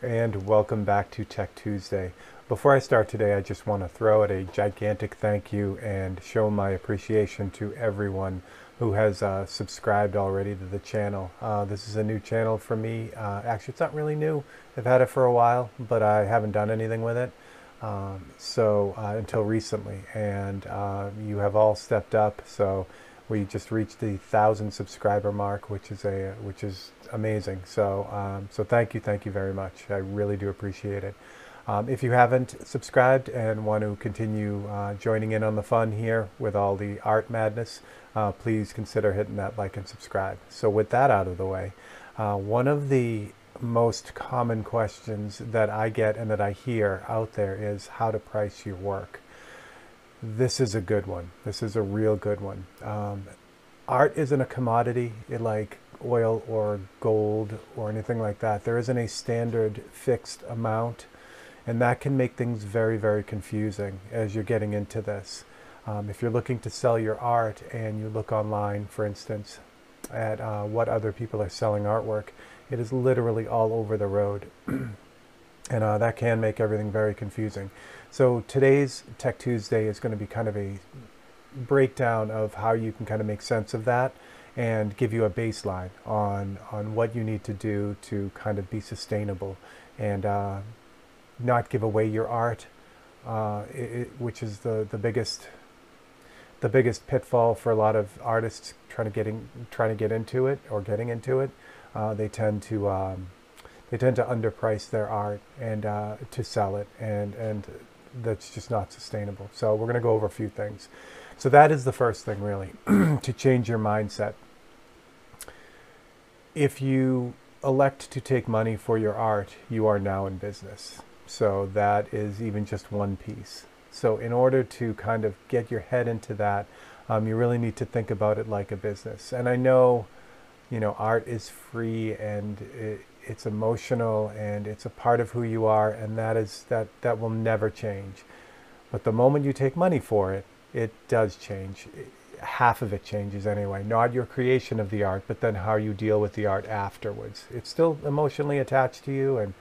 and welcome back to Tech Tuesday. Before I start today, I just want to throw out a gigantic thank you and show my appreciation to everyone who has uh, subscribed already to the channel. Uh, this is a new channel for me. Uh, actually, it's not really new. I've had it for a while, but I haven't done anything with it. Um, so uh, until recently, and uh, you have all stepped up. So we just reached the thousand subscriber mark, which is a which is amazing. So um, so thank you, thank you very much. I really do appreciate it. Um, if you haven't subscribed and want to continue uh, joining in on the fun here with all the art madness, uh, please consider hitting that like and subscribe. So with that out of the way, uh, one of the most common questions that I get and that I hear out there is how to price your work. This is a good one. This is a real good one. Um, art isn't a commodity like oil or gold or anything like that. There isn't a standard fixed amount, and that can make things very, very confusing as you're getting into this. Um, if you're looking to sell your art and you look online, for instance, at uh, what other people are selling artwork, it is literally all over the road. and uh, that can make everything very confusing. So today's Tech Tuesday is going to be kind of a breakdown of how you can kind of make sense of that and give you a baseline on, on what you need to do to kind of be sustainable and uh, not give away your art, uh, it, which is the, the biggest the biggest pitfall for a lot of artists trying to getting trying to get into it or getting into it uh, they tend to um, they tend to underprice their art and uh, to sell it, and and that's just not sustainable. So we're going to go over a few things. So that is the first thing, really, to change your mindset. If you elect to take money for your art, you are now in business. So that is even just one piece. So in order to kind of get your head into that, um, you really need to think about it like a business. And I know you know, art is free and it's emotional and it's a part of who you are, and that is that that will never change. But the moment you take money for it, it does change. Half of it changes anyway. Not your creation of the art, but then how you deal with the art afterwards. It's still emotionally attached to you, and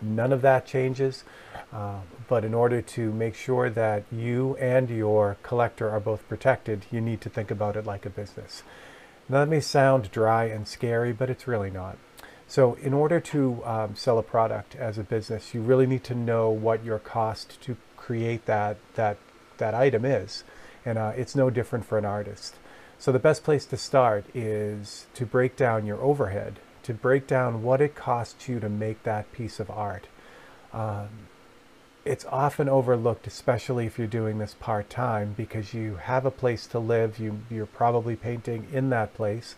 none of that changes. Uh, but in order to make sure that you and your collector are both protected, you need to think about it like a business. Now, that may sound dry and scary, but it's really not. So in order to um, sell a product as a business, you really need to know what your cost to create that, that, that item is. And uh, it's no different for an artist. So the best place to start is to break down your overhead, to break down what it costs you to make that piece of art. Um, it's often overlooked, especially if you're doing this part-time, because you have a place to live, you, you're probably painting in that place,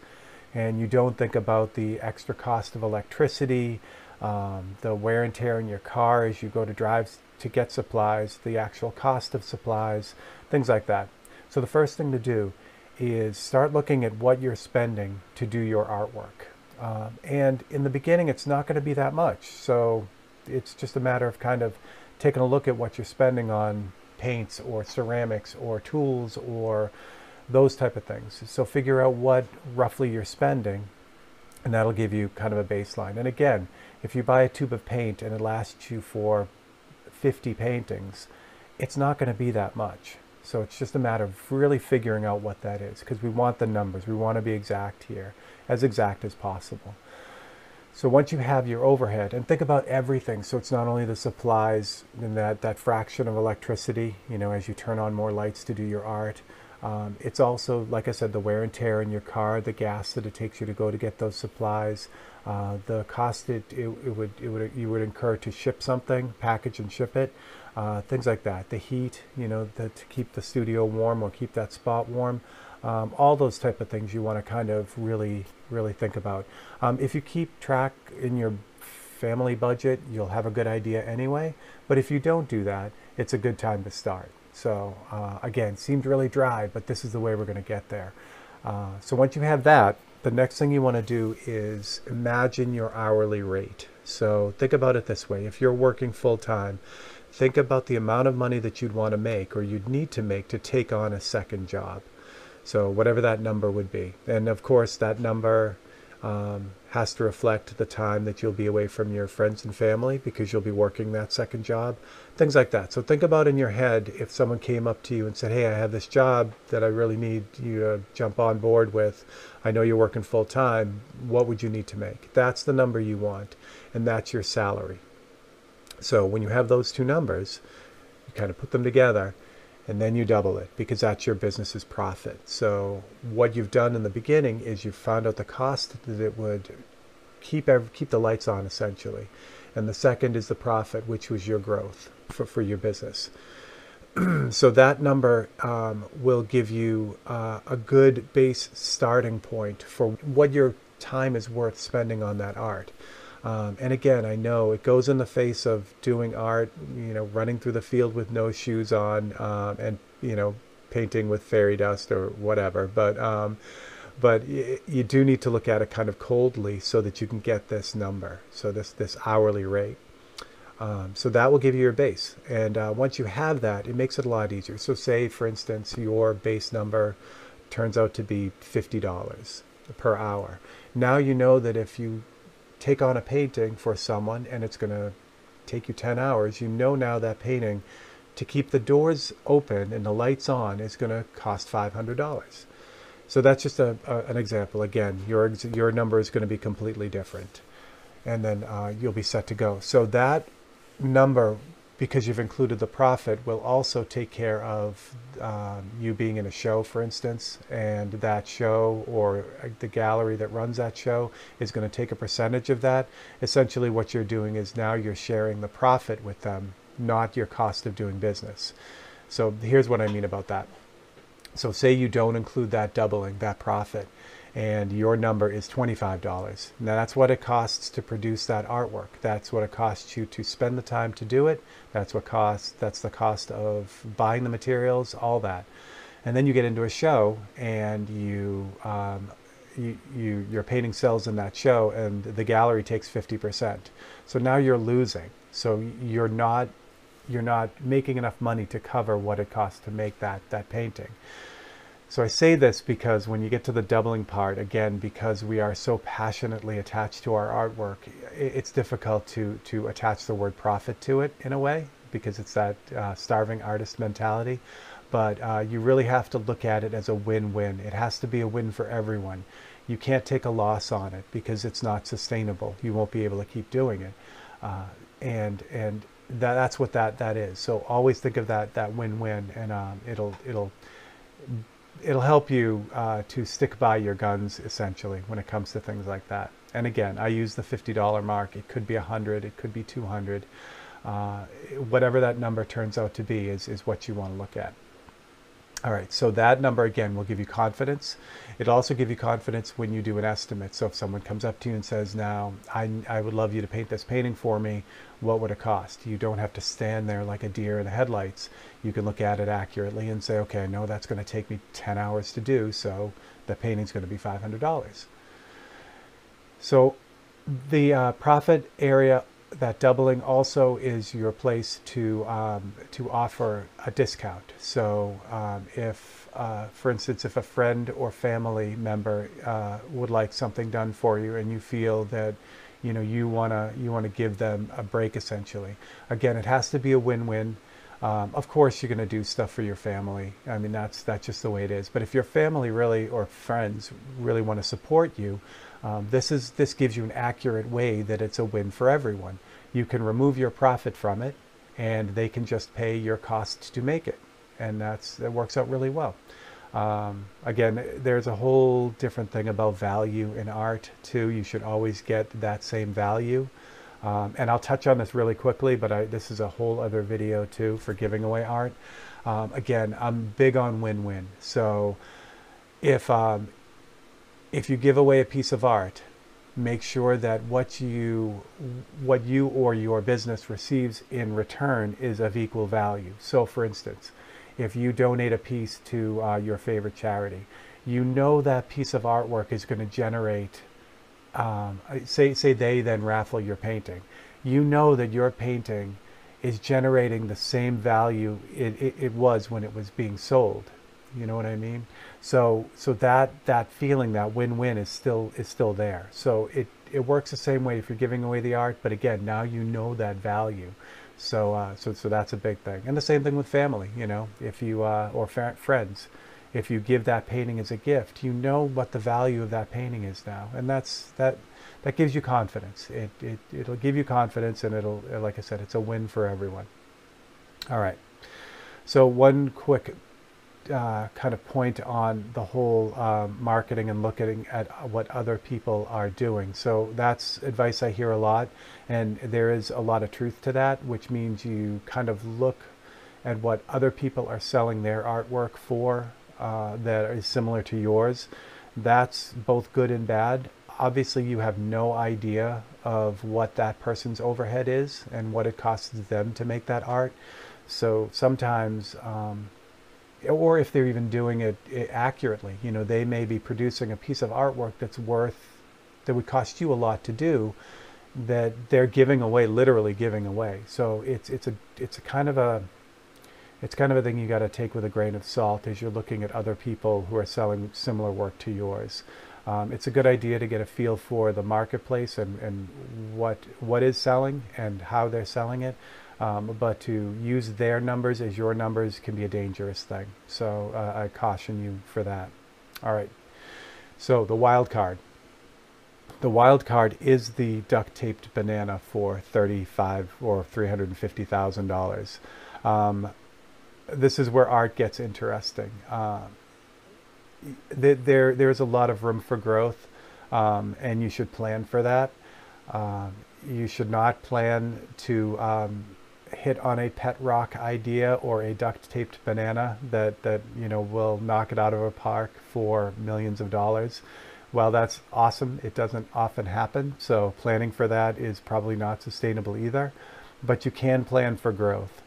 and you don't think about the extra cost of electricity, um, the wear and tear in your car as you go to drive to get supplies, the actual cost of supplies, things like that. So the first thing to do is start looking at what you're spending to do your artwork. Um, and in the beginning, it's not going to be that much. So it's just a matter of kind of taking a look at what you're spending on paints or ceramics or tools or those type of things. So figure out what roughly you're spending and that'll give you kind of a baseline. And again, if you buy a tube of paint and it lasts you for 50 paintings, it's not going to be that much. So it's just a matter of really figuring out what that is because we want the numbers. We want to be exact here, as exact as possible. So once you have your overhead, and think about everything, so it's not only the supplies and that, that fraction of electricity, you know, as you turn on more lights to do your art, um, it's also, like I said, the wear and tear in your car, the gas that it takes you to go to get those supplies, uh, the cost it, it, it, would, it would you would incur to ship something, package and ship it, uh, things like that. The heat, you know, the, to keep the studio warm or keep that spot warm. Um, all those type of things you want to kind of really, really think about. Um, if you keep track in your family budget, you'll have a good idea anyway. But if you don't do that, it's a good time to start. So uh, again, seemed really dry, but this is the way we're going to get there. Uh, so once you have that, the next thing you want to do is imagine your hourly rate. So think about it this way. If you're working full time, think about the amount of money that you'd want to make or you'd need to make to take on a second job. So whatever that number would be. And of course, that number um, has to reflect the time that you'll be away from your friends and family because you'll be working that second job, things like that. So think about in your head if someone came up to you and said, Hey, I have this job that I really need you to jump on board with. I know you're working full time. What would you need to make? That's the number you want, and that's your salary. So when you have those two numbers, you kind of put them together and then you double it because that's your business's profit. So what you've done in the beginning is you've found out the cost that it would keep keep the lights on essentially, and the second is the profit, which was your growth for, for your business. so that number um, will give you uh, a good base starting point for what your time is worth spending on that art. Um, and again, I know it goes in the face of doing art, you know, running through the field with no shoes on, um, and you know, painting with fairy dust or whatever. But um, but you do need to look at it kind of coldly so that you can get this number, so this this hourly rate. Um, so that will give you your base, and uh, once you have that, it makes it a lot easier. So say, for instance, your base number turns out to be fifty dollars per hour. Now you know that if you take on a painting for someone and it's going to take you 10 hours, you know now that painting to keep the doors open and the lights on is going to cost $500. So that's just a, a, an example. Again, your, your number is going to be completely different. And then uh, you'll be set to go. So that number because you've included the profit will also take care of um, you being in a show, for instance, and that show or uh, the gallery that runs that show is going to take a percentage of that. Essentially, what you're doing is now you're sharing the profit with them, not your cost of doing business. So here's what I mean about that. So say you don't include that doubling, that profit and your number is $25. Now that's what it costs to produce that artwork. That's what it costs you to spend the time to do it. That's what costs, that's the cost of buying the materials, all that. And then you get into a show and you, um, you, you, your painting sells in that show and the gallery takes 50%. So now you're losing. So you're not, you're not making enough money to cover what it costs to make that, that painting. So I say this because when you get to the doubling part, again, because we are so passionately attached to our artwork, it's difficult to, to attach the word profit to it in a way because it's that uh, starving artist mentality. But uh, you really have to look at it as a win-win. It has to be a win for everyone. You can't take a loss on it because it's not sustainable. You won't be able to keep doing it. Uh, and and that, that's what that, that is. So always think of that, that win-win and um, it'll, it'll it'll help you uh, to stick by your guns essentially when it comes to things like that. And again, I use the $50 mark. It could be 100, it could be 200. Uh, whatever that number turns out to be is, is what you want to look at. All right, so that number again will give you confidence. It'll also give you confidence when you do an estimate. So if someone comes up to you and says, now, I, I would love you to paint this painting for me, what would it cost? You don't have to stand there like a deer in the headlights. You can look at it accurately and say, okay, I know that's going to take me 10 hours to do, so the painting's going to be $500. So the uh, profit area that doubling also is your place to um, to offer a discount. So um, if, uh, for instance, if a friend or family member uh, would like something done for you, and you feel that you know you wanna you wanna give them a break, essentially. Again, it has to be a win-win. Um, of course, you're going to do stuff for your family. I mean, that's that's just the way it is. But if your family really or friends really want to support you, um, this is this gives you an accurate way that it's a win for everyone. You can remove your profit from it, and they can just pay your costs to make it, and that's that works out really well. Um, again, there's a whole different thing about value in art too. You should always get that same value. Um, and I'll touch on this really quickly, but I, this is a whole other video too for giving away art. Um, again, I'm big on win-win. So if um, if you give away a piece of art, make sure that what you what you or your business receives in return is of equal value. So, for instance, if you donate a piece to uh, your favorite charity, you know that piece of artwork is going to generate. Um, say say they then raffle your painting, you know that your painting is generating the same value it, it, it was when it was being sold. You know what I mean? So so that that feeling, that win-win, is still is still there. So it it works the same way if you're giving away the art, but again, now you know that value. So, uh, so, so that's a big thing. And the same thing with family, you know, if you, uh, or friends, if you give that painting as a gift, you know what the value of that painting is now. And that's, that, that gives you confidence. It, it, it'll give you confidence and it'll, like I said, it's a win for everyone. All right. So one quick uh, kind of point on the whole um, marketing and looking at what other people are doing. So that's advice I hear a lot, and there is a lot of truth to that, which means you kind of look at what other people are selling their artwork for uh, that is similar to yours. That's both good and bad. Obviously, you have no idea of what that person's overhead is and what it costs them to make that art. So sometimes um, or if they're even doing it, it, accurately. You know, they may be producing a piece of artwork that's worth, that would cost you a lot to do, that they're giving away, literally giving away. So it's it's a it's a kind of a it's kind of a thing you got to take with a grain of salt as you're looking at other people who are selling similar work to yours. Um, it's a good idea to get a feel for the marketplace and, and what what is selling and how they're selling it. Um, but to use their numbers as your numbers can be a dangerous thing. So uh, I caution you for that. All right. So the wild card. The wild card is the duct taped banana for thirty-five or three hundred and fifty thousand um, dollars. This is where art gets interesting. Uh, there, there's a lot of room for growth, um, and you should plan for that. Uh, you should not plan to um, hit on a pet rock idea or a duct taped banana that, that you know will knock it out of a park for millions of dollars. While that's awesome, it doesn't often happen. So planning for that is probably not sustainable either. But you can plan for growth.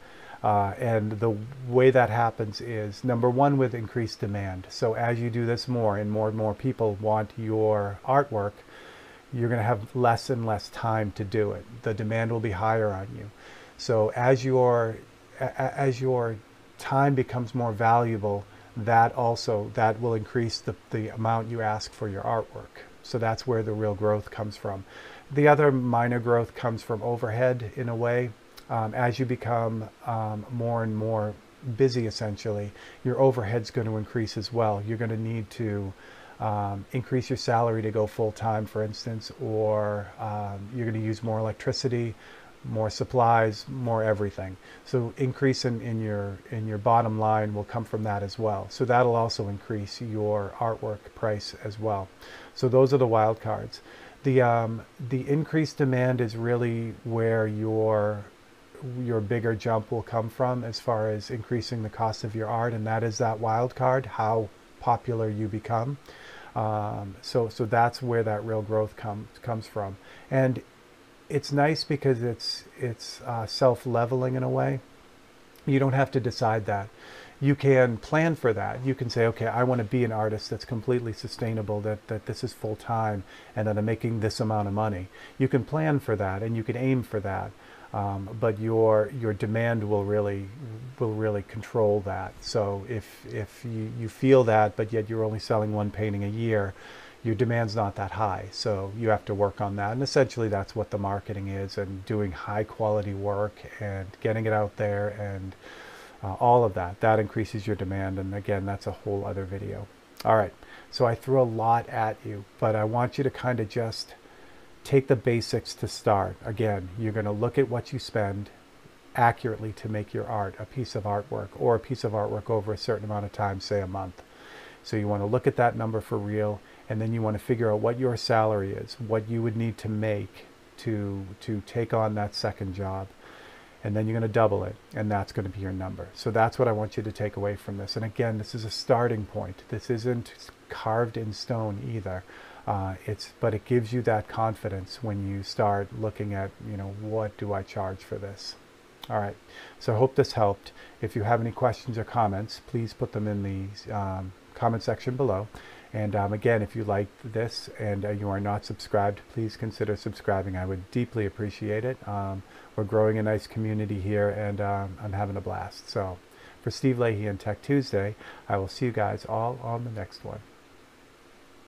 Uh, and the way that happens is number one with increased demand. So as you do this more and more and more people want your artwork, you're going to have less and less time to do it. The demand will be higher on you. So as your as your time becomes more valuable, that also that will increase the, the amount you ask for your artwork. So that's where the real growth comes from. The other minor growth comes from overhead in a way. Um, as you become um, more and more busy, essentially, your overhead's going to increase as well. You're going to need to um, increase your salary to go full time, for instance, or um, you're going to use more electricity more supplies, more everything. So increase in, in your in your bottom line will come from that as well. So that'll also increase your artwork price as well. So those are the wild cards. The um, the increased demand is really where your your bigger jump will come from as far as increasing the cost of your art, and that is that wild card, how popular you become. Um, so so that's where that real growth comes comes from. And it's nice because it's it's uh, self-leveling in a way. You don't have to decide that. You can plan for that. You can say, okay, I want to be an artist that's completely sustainable, that, that this is full time, and that I'm making this amount of money. You can plan for that, and you can aim for that. Um, but your your demand will really will really control that. So if if you, you feel that, but yet you're only selling one painting a year, your demand's not that high. So you have to work on that. And essentially that's what the marketing is and doing high quality work and getting it out there and uh, all of that. That increases your demand. And again, that's a whole other video. All right. So I threw a lot at you, but I want you to kind of just take the basics to start. Again, you're going to look at what you spend accurately to make your art, a piece of artwork, or a piece of artwork over a certain amount of time, say a month. So you want to look at that number for real and then you want to figure out what your salary is, what you would need to make to to take on that second job. And then you're going to double it, and that's going to be your number. So that's what I want you to take away from this. And again, this is a starting point. This isn't carved in stone either. Uh, it's but it gives you that confidence when you start looking at you know what do I charge for this. All right. So I hope this helped. If you have any questions or comments, please put them in the um, comment section below. And um, again, if you like this and uh, you are not subscribed, please consider subscribing. I would deeply appreciate it. Um, we're growing a nice community here and um, I'm having a blast. So for Steve Leahy and Tech Tuesday, I will see you guys all on the next one.